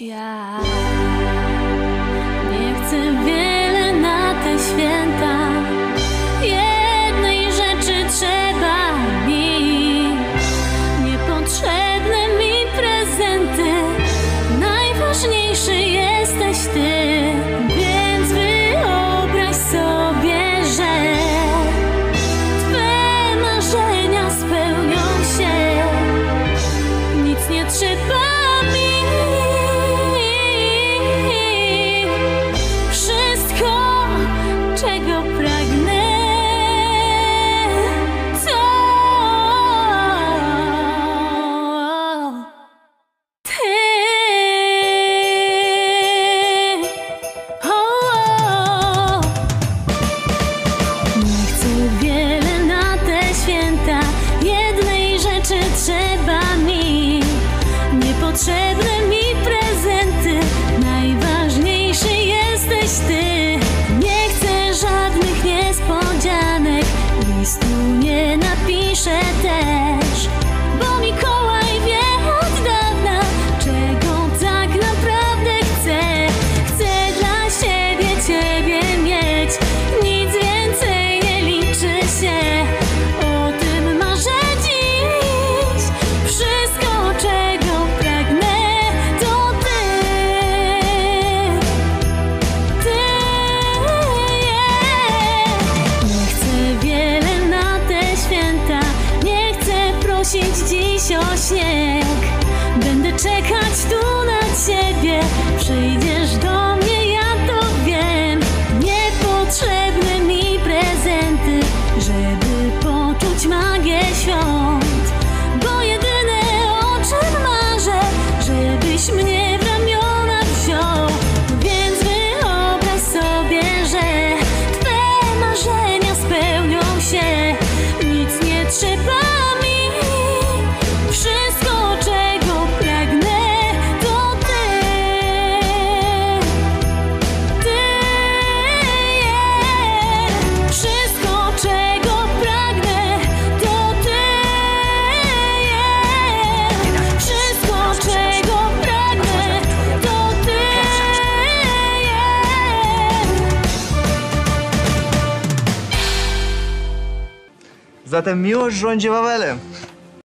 Ja nie chcę wiele na te święta. Jednej rzeczy trzeba mi. Niepotrzebne mi prezenty. Najważniejszy jesteś ty. 水。Zatem miłość rządzi Wawelem.